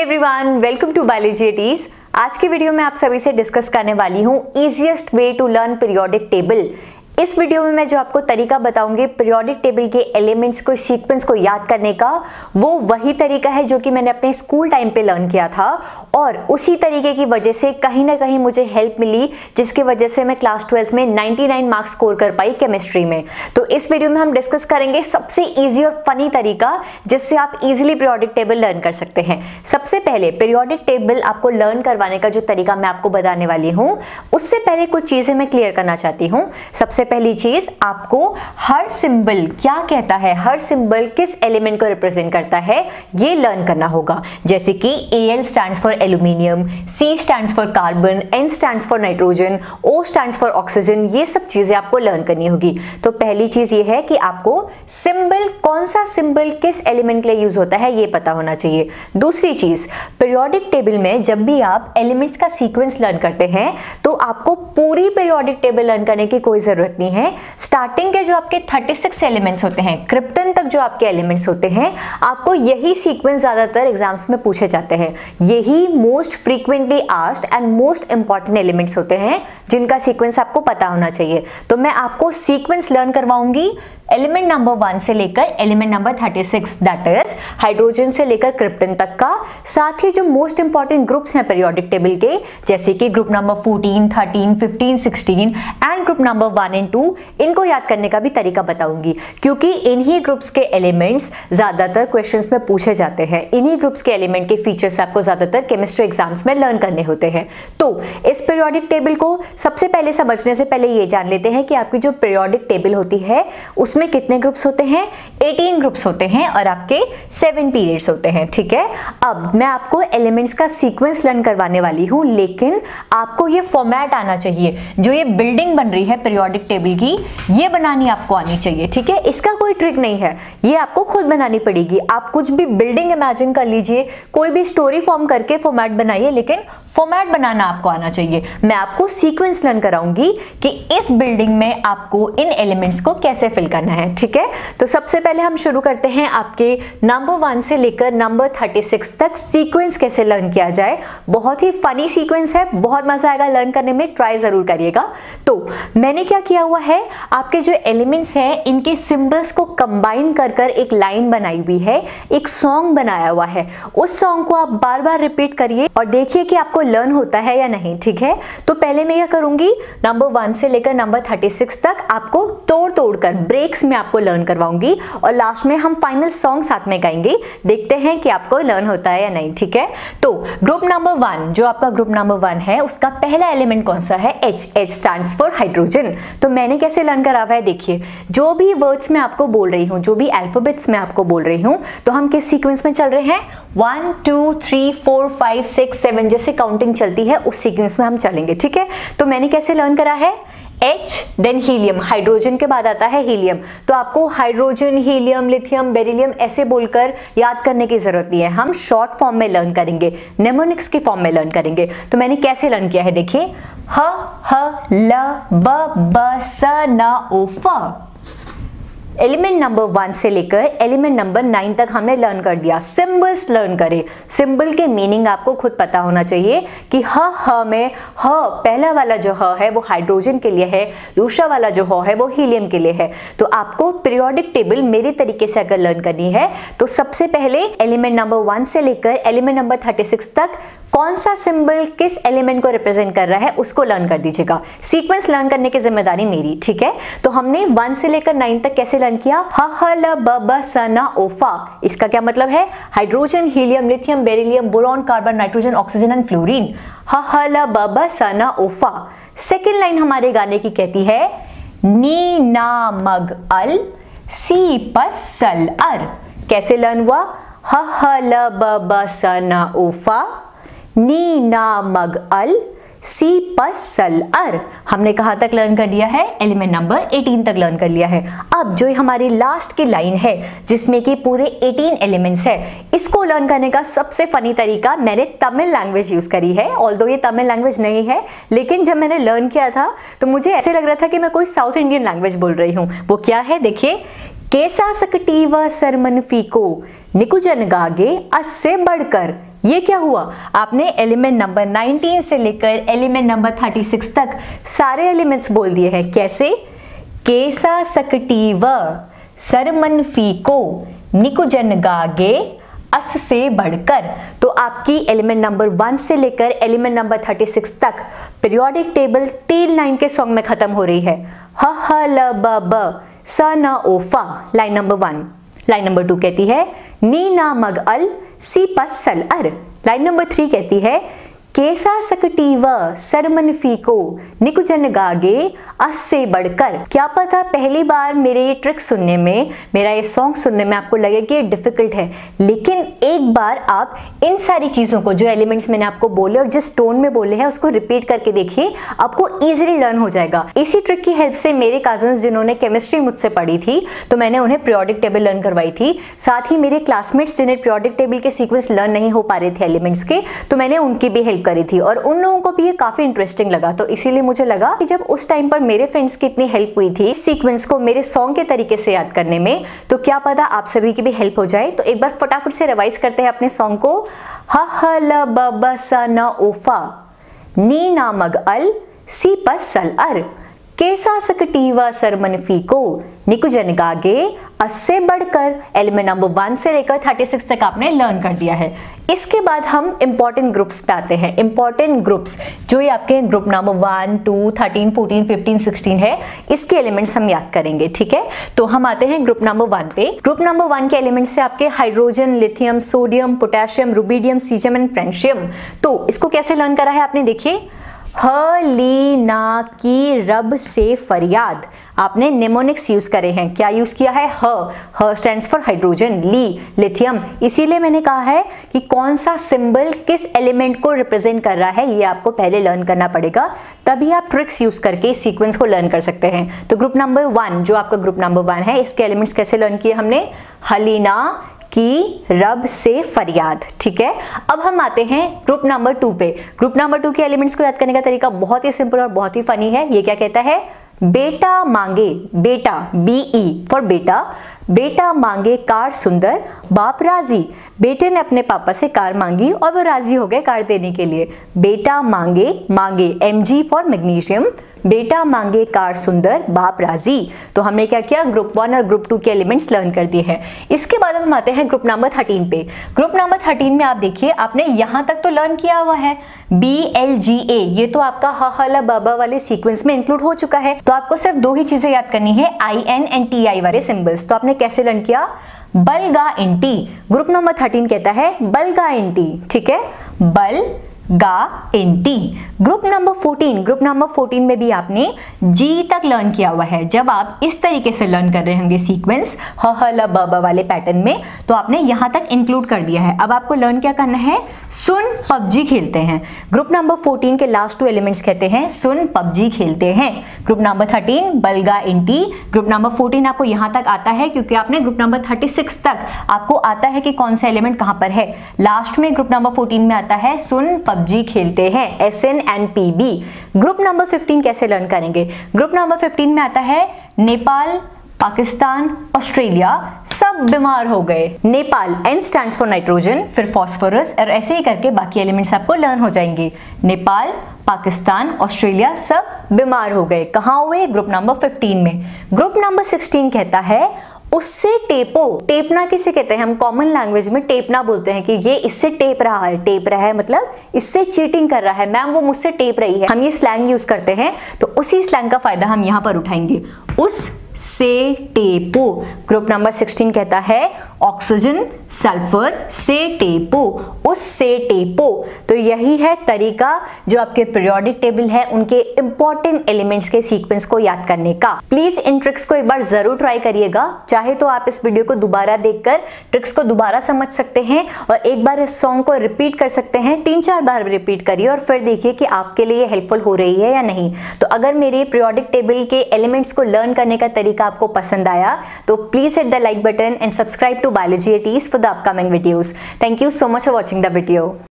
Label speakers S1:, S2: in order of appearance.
S1: Everyone welcome to biology eighties आज की video में आप सभी से डिस्कस करने वाली हूँ easiest way to learn periodic table इस वीडियो में मैं जो आपको तरीका बताऊँगी पीरियोडिक टेबल के एलिमेंट्स को सीक्वेंस को याद करने का, वो वही तरीका है जो कि मैंने अपने स्कूल टाइम पे लर्न किया था और उसी तरीके की वजह से कहीं ना कहीं मुझे हेल्प मिली, जिसकी वजह से मैं क्लास ट्वेल्थ में 99 मार्क्स स्कोर कर पाई केमिस्ट्री में। तो इस वीडियो में हम डिस्कस करेंगे सबसे ईजी और फनी तरीका, जिससे आप इजिली पीरियोडिक टेबल लर्न कर सकते हैं। सबसे पहले पीरियोडिक टेबल आपको लर्न करवाने का जो तरीका मैं आपको बताने वाली हूँ, उससे पहले कुछ चीज़ें मैं क्लियर करना चाहती हूँ। सबसे पहली चीज़, आपको हर सिंबल क्या कहता है, हर सिंबल किस एलिमेंट को रिप्रेजेंट करता है, ये लर्न करना होगा। जैसे कि A L stand for aluminium C stand for carbon N stand for nitrogen O stand for oxygen ये सब चीज़ें आपको लर्न करनी होगी। तो पहली चीज़ ये है कि आपको सिंबल, कौन सा सिंबल किस एलिमेंट के लिए यूज़ होता है, ये पता होना चाहिए। दूसरी चीज़ पीरियोडिक टेबल में जब भी आप एलिमेंट्स का सीक्वेंस लर्न करते हैं तो आपको पूरी पीरियोडिक टेबल लर्न करने की कोई ज़रूरत नहीं है? स्टार्टिंग के जो आपके 36 एलिमेंट्स होते हैं क्रिप्टन तक जो आपके एलिमेंट्स होते हैं, आपको यही सीक्वेंस ज़्यादातर एग्ज़ाम्स में पूछे जाते हैं। यही most frequently asked and most important elements होते हैं, जिनका सीक्वेंस आपको पता होना चाहिए। तो मैं आपको सीक्वेंस लर्न करवाऊँगी एलिमेंट नंबर वन से लेकर element number 36 that is hydrogen से लेकर क्रिप्टन तक का। साथ ही जो मोस्ट इंपॉर्टेंट ग्रुप्स हैं पीरियोडिक टेबल के जैसे कि group number 14, 13, 15, 16 and group number one and two इनको याद करने का भी तरीका बताऊँगी। क्योंकि इन्हीं ग्रुप्स के एलिमेंट्स ज़्यादातर क्वेश्चंस में पूछे जाते हैं। इन्हीं ग्रुप्स के एलिमेंट के फीचर्स आपको ज़्यादातर केमिस्ट्री एग्ज़ाम्स में लर्न करने होते हैं। तो इस पीरियोडिक टेबल को सबसे पहले समझने से पहले ये जान लेते हैं कि आपकी जो पीरियोडिक टेबल होती है उसमें उसमें कितने ग्रुप्स होते हैं? 18 ग्रुप्स होते हैं और आपके सेवन पीरियड्स होते हैं, ठीक है? अब मैं आपको एलिमेंट्स का सीक्वेंस लर्न करवाने वाली हूँ, लेकिन आपको ये फॉर्मेट आना चाहिए। जो ये बिल्डिंग बन रही है पीरियोडिक टेबल की, ये बनानी आपको आनी चाहिए, ठीक है? इसका कोई ट्रिक नहीं है। ये आपको खुद बनानी पड़ेगी। आप कुछ भी बिल्डिंग इमेजिन कर लीजिए, कोई भी स्टोरी फॉर्म करके फॉर्मेट बनाइए, लेकिन फॉर्मेट बनाना आपको आना चाहिए। मैं आपको सीक्वेंस लर्न कराऊँगी कि इस बिल्डिंग में आपको इन एलिमेंट्स को कैसे फिल करना करना है, ठीक है? तो सबसे पहले हम शुरू करते हैं आपके नंबर वन से लेकर नंबर थर्टी सिक्स तक सीक्वेंस कैसे लर्न किया जाए। बहुत ही फनी सीक्वेंस है, बहुत मज़ा आएगा लर्न करने में ट्राई ज़रूर करिएगा। तो मैंने क्या किया हुआ है, आपके जो एलिमेंट्स हैं, इनके सिंबल्स को कंबाइन कर कर एक लाइन बनाई हुई है, एक सॉन्ग बनाया हुआ है। उस सॉन्ग को आप बार बार रिपीट करिए और देखिए कि आपको लर्न होता है या नहीं, ठीक है? तो पहले मैं यह करूँगी नंबर वन से लेकर नंबर थर्टी सिक्स तक आपको तोड़ तोड़ कर ब्रेक्स मैं आपको लर्न करवाऊँगी और लास्ट में हम फाइनल सॉन्ग साथ में गाएँगे। देखते हैं कि आपको लर्न होता है या नहीं, ठीक है? तो ग्रुप नंबर वन जो आपका ग्रुप नंबर वन है, उसका पहला एलिमेंट कौन सा है? H H stand for hydrogen तो मैंने कैसे लर्न करा हुआ है? देखिए, जो भी वर्ड्स मैं आपको बोल रही हूँ, जो भी एल्फोबेट्स मैं आपको बोल रही हूँ तो हम किस सीक्वेंस में चल रहे हैं? One two three four five six seven जैसे काउंटिंग चलती है, उस सीक्वेंस में हम चलेंगे, ठीक है? तो मैंने कैसे लर्न करा है? H देन हीलियम हाइड्रोजन के बाद आता है हीलियम तो आपको हाइड्रोजन हीलियम लिथियम बेरिलियम ऐसे बोलकर याद करने की ज़रूरत नहीं है। हम शॉर्ट फॉर्म में लर्न करेंगे। नेमोनिक्स के फॉर्म में लर्न करेंगे। तो मैंने कैसे लर्न किया है, देखिए। ह ह, ल, ब ब, स, न, ओ, फ। एलिमेंट नंबर वन से लेकर एलिमेंट नंबर नाइन तक हमने लर्न कर दिया। सिंबल्स लर्न करें। सिंबल के मीनिंग आपको खुद पता होना चाहिए कि ह ह में ह, पहला वाला जो ह है, वो हाइड्रोजन के लिए है। दूसरा वाला जो ह है, वो हीलियम के लिए है। तो आपको पीरियोडिक टेबल मेरे तरीके से अगर लर्न करनी है तो सबसे पहले एलिमेंट नंबर वन से लेकर एलिमेंट नंबर थर्टी तक कौन सा सिंबल किस एलिमेंट को रिप्रेजेंट कर रहा है, उसको लर्न कर दीजिएगा। सीक्वेंस लर्न करने की ज़िम्मेदारी मेरी, ठीक है? तो हमने वन से लेकर नाइन तक कैसे लर्न किया? ह ह, ल, ब ब, स, न ओफा इसका क्या मतलब है? Hydrogen helium lithium beryllium boron carbon nitrogen oxygen and fluorine ह ह, ल, ब ब, स, न ओफा सेकेंड लाइन हमारे गाने की कहती है, नी, ना, मग, अल, सी, पस, सल, अर। कैसे लर्न हुआ? ह ह, ल, ब ब, स, न ओफा नी ना मग अल सी पस सल अर हमने कहा तक लर्न कर लिया है? एलिमेंट नंबर 18 तक लर्न कर लिया है। अब जो हमारी लास्ट की लाइन है, जिसमें कि पूरे 18 एलिमेंट्स है, इसको लर्न करने का सबसे फनी तरीका मैंने तमिल लैंग्वेज यूज़ करी है। ऑल ये तमिल लैंग्वेज नहीं है, लेकिन जब मैंने लर्न किया था तो मुझे ऐसे लग रहा था कि मैं कोई साउथ इंडियन लैंग्वेज बोल रही हूँ। वो क्या है? देखिए केसा सकटी व सरमन फीको, निकुजन गागे से बढ़कर। ये क्या हुआ? आपने एलिमेंट नंबर 19 से लेकर एलिमेंट नंबर 36 तक सारे एलिमेंट्स बोल दिए हैं। कैसे? केसा सकटी व सरमन फीको, निकुजन गागे अस से बढ़कर। तो आपकी एलिमेंट नंबर वन से लेकर एलिमेंट नंबर थर्टी सिक्स तक पीरियोडिक टेबल तीन लाइन के सॉन्ग में खत्म हो रही है। ह ह, ल, ब ब। स न ओ ओफा line number one line number two कहती है, नी ना मग अल, सी पस सल अर. लाइन नंबर थ्री कहती है केसा सकटीव सरमन फीको निकुजन गागे से बढ़कर। क्या पता पहली बार मेरे ये ट्रिक सुनने में, मेरा ये सॉन्ग सुनने में आपको लगे कि डिफ़िकल्ट है। लेकिन एक बार आप इन सारी चीज़ों को, जो एलिमेंट्स मैंने आपको बोले और जिस टोन में बोले हैं, उसको रिपीट करके देखिए, आपको ईजिली लर्न हो जाएगा। इसी ट्रिक की हेल्प से मेरे कज़न जिन्होंने केमिस्ट्री मुझसे पढ़ी थी तो मैंने उन्हें प्रियोडिक टेबल लर्न करवाई थी। साथ ही मेरे क्लासमेट्स जिन्हें प्रियोडिक टेबल के सीक्वेंस लर्न नहीं हो पा रहे थे एलिमेंट्स के तो मैंने उनकी भी हेल्प करी थी और उन लोगों को भी ये काफ़ी इंटरेस्टिंग लगा। तो इसीलिए मुझे लगा कि जब उस टाइम पर मेरे फ्रेंड्स की इतनी हेल्प हुई थी सीक्वेंस को मेरे सॉन्ग के तरीके से याद करने में तो क्या पता आप सभी की भी हेल्प हो जाए। तो एक बार फटाफट से रिवाइज करते हैं अपने सॉन्ग को। ह ह ल ब ब स न ओफा नी ना अल, सी पस सल अर, केसा सकटीवा सरमनफी को निकुजन गागे अस्से बढ़कर एलिमेंट नंबर वन से लेकर थर्टी सिक्स तक आपने लर्न कर दिया है। इसके बाद हम इंपॉर्टेंट ग्रुप्स पे आते हैं। इंपॉर्टेंट ग्रुप्स जो ये आपके group number one two thirteen fourteen fifteen sixteen है, इसके एलिमेंट्स हम याद करेंगे, ठीक है? तो हम आते हैं ग्रुप नंबर वन पे। ग्रुप नंबर वन के एलिमेंट्स से आपके hydrogen lithium sodium potassium rubidium caesium and francium तो इसको कैसे लर्न करा है आपने? देखिए ह ली ना की रब से फरियाद। आपने नेमोनिक्स यूज़ करे हैं। क्या यूज़ किया है? ह। ह स्टैंड्स फॉर हाइड्रोजन ली लिथियम इसीलिए मैंने कहा है कि कौन सा सिंबल किस एलिमेंट को रिप्रेजेंट कर रहा है, ये आपको पहले लर्न करना पड़ेगा। तभी आप ट्रिक्स यूज़ करके सीक्वेंस को लर्न कर सकते हैं। तो ग्रुप नंबर वन जो आपका ग्रुप नंबर वन है, इसके एलिमेंट्स कैसे लर्न किए हमने? हलीना की रब से फरियाद, ठीक है? अब हम आते हैं ग्रुप नंबर टू पे। ग्रुप नंबर टू के एलिमेंट्स को याद करने का तरीका बहुत ही सिंपल और बहुत ही फनी है। ये क्या कहता है? बेटा मांगे, बेटा बीई फॉर बेटा बेटा मांगे कार सुंदर, बाप राज़ी। बेटे ने अपने पापा से कार मांगी और वो राज़ी हो गए कार देने के लिए। बेटा मांगे मांगे एम जी फॉर मैग्नीशियम बेटा मांगे कार सुंदर, बाप राज़ी। तो हमने क्या किया? ग्रुप वन और ग्रुप टू के एलिमेंट्स लर्न कर दिए हैं। इसके बाद हम आते हैं ग्रुप नंबर थर्टीन पे। ग्रुप नंबर थर्टीन में आप देखिए, आपने यहाँ तक तो लर्न किया हुआ है। बी एल जी ए ये तो आपका हला बाबा वाले सीक्वेंस में इंक्लूड हो चुका है। तो आपको सिर्फ़ दो ही चीज़ें याद करनी है I N and T I वाले सिंबल्स तो आपने कैसे लर्न किया? बलगा इन टी ग्रुप नंबर थर्टीन कहता है बलगा इन टी ठीक है? बल गा इन टी। ग्रुप नंबर 14 ग्रुप नंबर 14 में भी आपने जी तक लर्न किया हुआ है। जब आप इस तरीके से लर्न कर रहे होंगे सीक्वेंस ह, ल, ब ब वाले पैटर्न में तो आपने यहाँ तक इंक्लूड कर दिया है। अब आपको लर्न क्या करना है? सुन, पबजी खेलते हैं। ग्रुप नंबर 14 के लास्ट टू एलिमेंट्स कहते हैं, सुन, पबजी खेलते हैं। ग्रुप नंबर 13 बलगा इन टी ग्रुप नंबर 14 आपको यहाँ तक आता है, क्योंकि आपने ग्रुप नंबर 36 तक आपको आता है कि कौन सा एलिमेंट कहाँ पर है। लास्ट में ग्रुप नंबर 14 में आता है, सुन, पबजी खेलते हैं S N N P B group number 15 कैसे लर्न करेंगे? ग्रुप नंबर 15 में आता है, नेपाल पाकिस्तान, ऑस्ट्रेलिया सब बीमार हो गए। Nepal N stand for nitrogen फिर फॉस्फोरस और ऐसे ही करके बाकी एलिमेंट्स आपको लर्न हो जाएँगे। नेपाल, पाकिस्तान, ऑस्ट्रेलिया सब बीमार हो गए। कहा हुए? ग्रुप नंबर 15 में। ग्रुप नंबर 16 कहता है, उससे टेपो, टेपना किसे कहते हैं? हम कॉमन लैंग्वेज में टेपना बोलते हैं कि ये इससे टेप रहा है। टेप रहा है मतलब इससे चीटिंग कर रहा है। मैम वो मुझसे टेप रही है। हम ये स्लैंग यूज़ करते हैं तो उसी स्लैंग का फ़ायदा हम यहाँ पर उठाएँगे। उस से टेपो ग्रुप नंबर 16 कहता है, ऑक्सीजन, सल्फ़र से टेपो उस से टेपो तो यही है तरीका जो आपके पीरियोडिक टेबल है, उनके इंपॉर्टेंट एलिमेंट्स के सीक्वेंस को याद करने का। प्लीज़ इन ट्रिक्स को एक बार ज़रूर ट्राई करिएगा। चाहे तो आप इस वीडियो को दोबारा देखकर ट्रिक्स को दोबारा समझ सकते हैं और एक बार इस सॉन्ग को रिपीट कर सकते हैं तीन चार बार रिपीट करिए और फिर देखिए कि आपके लिए हेल्पफुल हो रही है या नहीं। तो अगर मेरे पीरियोडिक टेबल के एलिमेंट्स को लर्न करने का तरीका तरीका आपको पसंद आया तो please hit the like button and subscribe to biology eighties for the upcoming videos thank you so much for watching the video